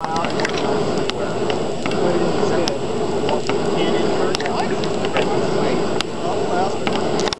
out.